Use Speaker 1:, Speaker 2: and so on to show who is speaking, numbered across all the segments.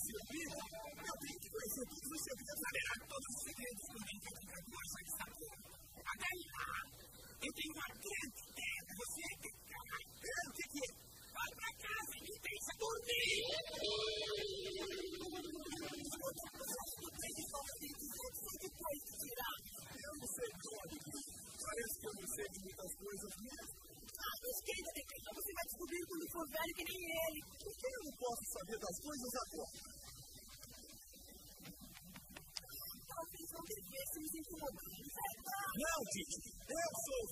Speaker 1: servir, eu
Speaker 2: tenho
Speaker 1: que conhecer todos os segredos,
Speaker 2: saberá todos os segredos do livro de Cagor, só que sacou. Até lá, eu tenho uma grande ideia, você
Speaker 1: é que cai grande que
Speaker 2: vai pra casa e me deixa dormir.
Speaker 1: Eu não sei de onde, parece que eu não sei de não coisas mesmo.
Speaker 3: Ah, mas quem ainda tem você vai descobrir quando for velho que nem ele.
Speaker 1: Por que eu não posso saber das coisas agora?
Speaker 4: reality. Therefore,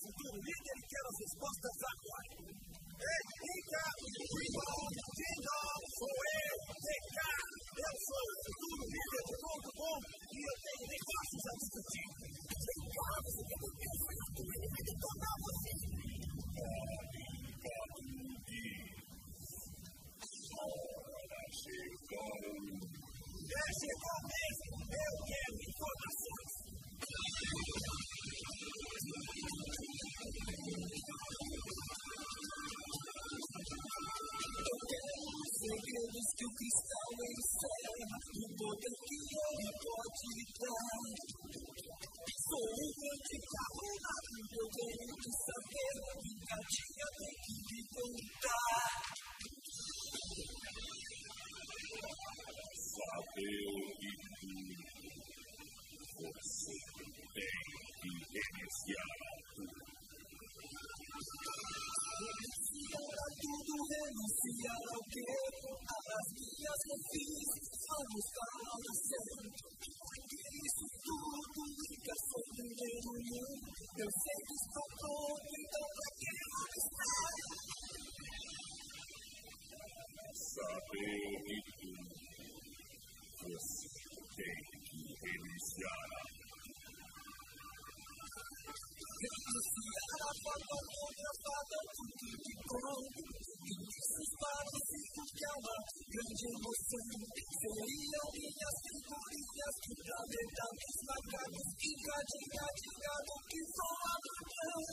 Speaker 4: conosco, Jesus para se buscava, grande emoção, seria minhas figurinhas, que na verdade esmagadas, encadeado, que só a
Speaker 1: mão.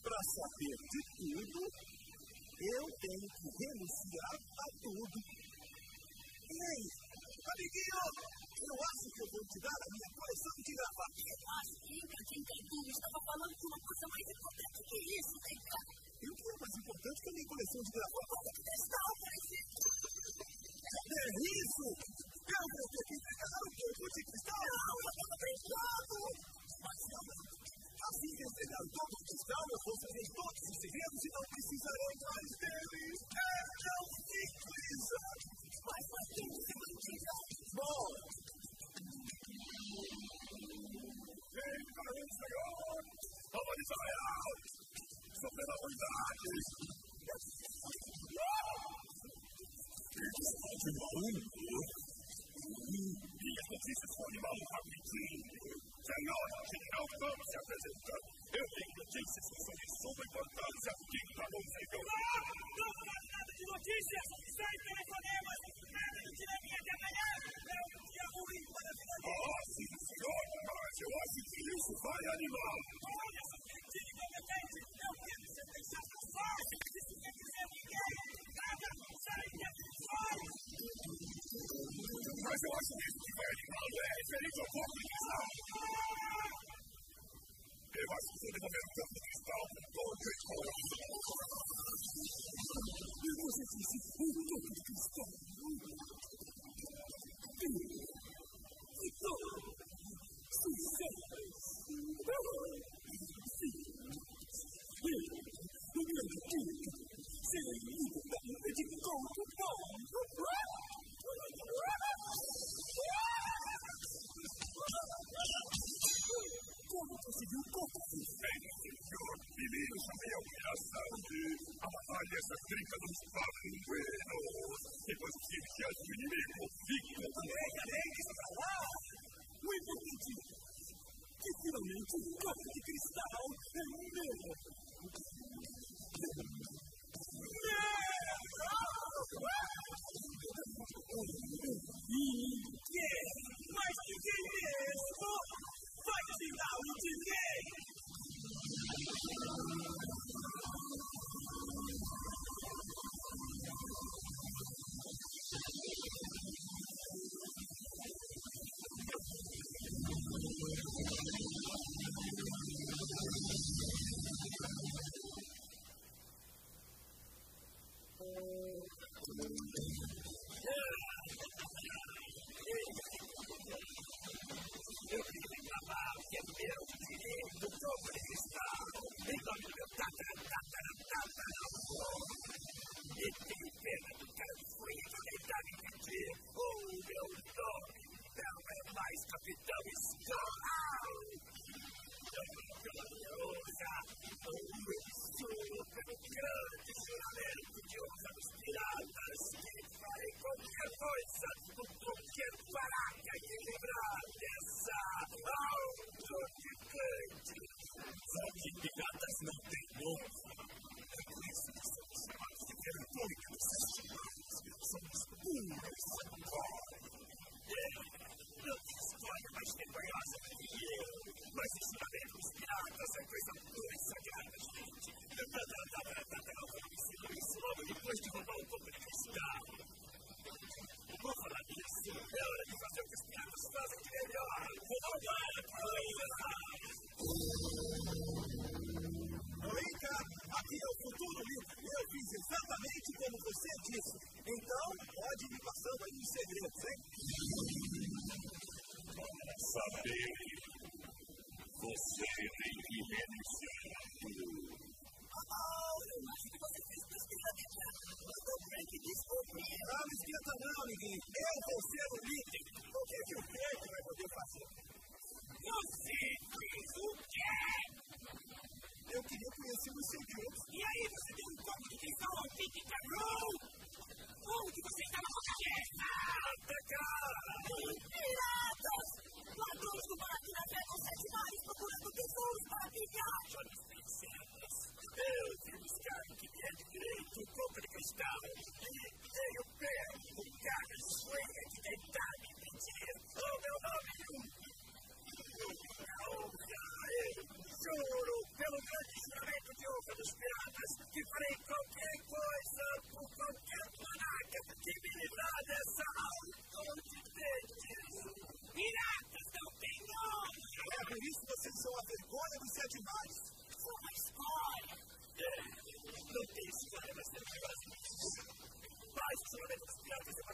Speaker 1: Pra saber de louco! Eu vou ter que entregar o topo de cristal!
Speaker 3: Não, eu tava brincando!
Speaker 1: Mas não, assim que entregar o topo de cristal, eu vou saber todos os segredos e não precisarei mais deles! É tão simples!
Speaker 3: Mas vai ter que ser mentira!
Speaker 1: Bom!
Speaker 5: Vem, Senhor!
Speaker 4: Valoriza real! Sobre a humanidade! de
Speaker 5: baú 我们还没注意，在脑袋、脑壳、下半身的，everything produces so many so many conhecidos segredos. E
Speaker 1: aí você
Speaker 2: tem um pouco de
Speaker 4: questão ao Pick and Como
Speaker 5: que
Speaker 3: você
Speaker 2: está na sua cabeça? Ah, cara! Por
Speaker 4: isso vocês são a vergonha dos sete mares.
Speaker 2: São uma escola. É, não tem escola, mas tem um negócio. Paz, o
Speaker 5: senhor vai ter que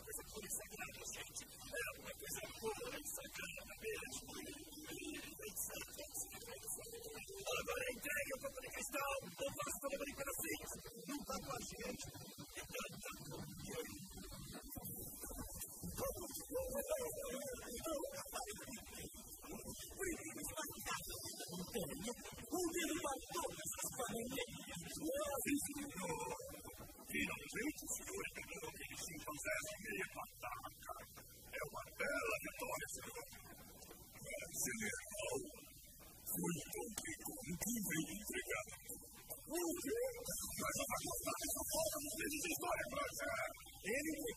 Speaker 5: ですよ。せめ青、恋と結婚、金銭につい
Speaker 4: ては、工業、まさかこんなにそこまで実現されません。英語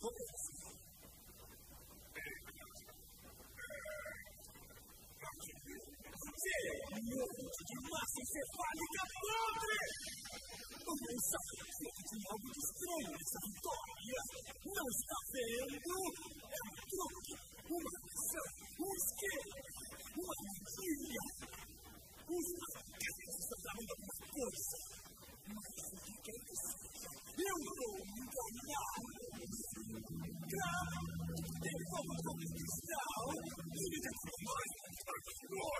Speaker 4: now, you get to my perfect glory.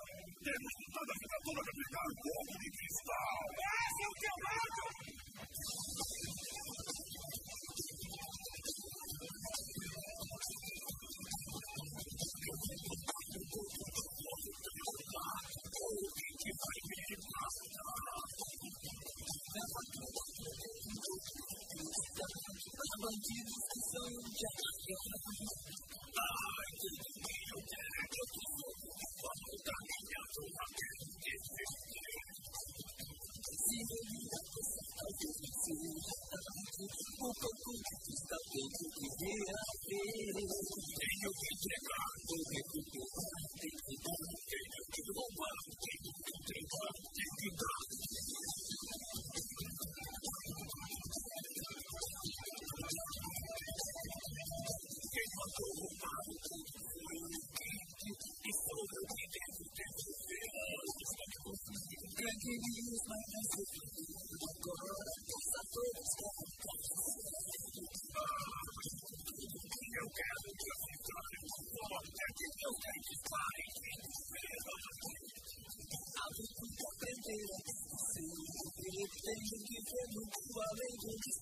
Speaker 4: Hallelujah.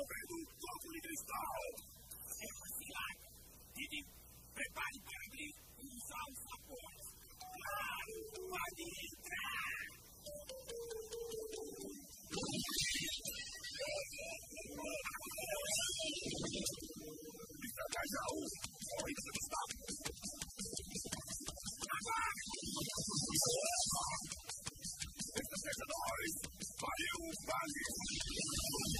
Speaker 4: sobre o
Speaker 1: corpo de
Speaker 4: cristal. É
Speaker 2: vacilar. Didi, prepare para abrir e usar os sapões. Claro, pode entrar.
Speaker 5: Mr. Kajau, sorry for the stop. Esses pescadores, valeu, valeu.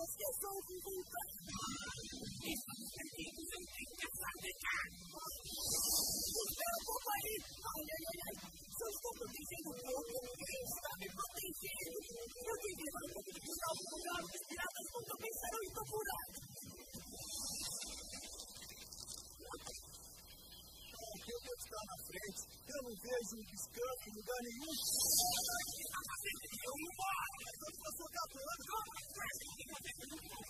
Speaker 5: pessoas estão
Speaker 4: se encontrando.
Speaker 2: Isso é que você tem que
Speaker 4: eu Você o aí. Ai, ai, ai, ai. Se eu estou protegendo o povo, quem está me protegendo? Eu tenho que estar um pouco de salvo no lugar, os piratas não estão pensando em procurar.
Speaker 1: Eu vou estar na frente, eu não vejo um descanso em lugar nenhum.
Speaker 2: Eu não vou, mas
Speaker 1: eu estou socapuando.
Speaker 2: Não, não,
Speaker 1: não.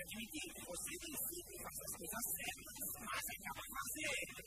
Speaker 2: admitir que você tem que fazer as coisas certas, mas acaba fazendo.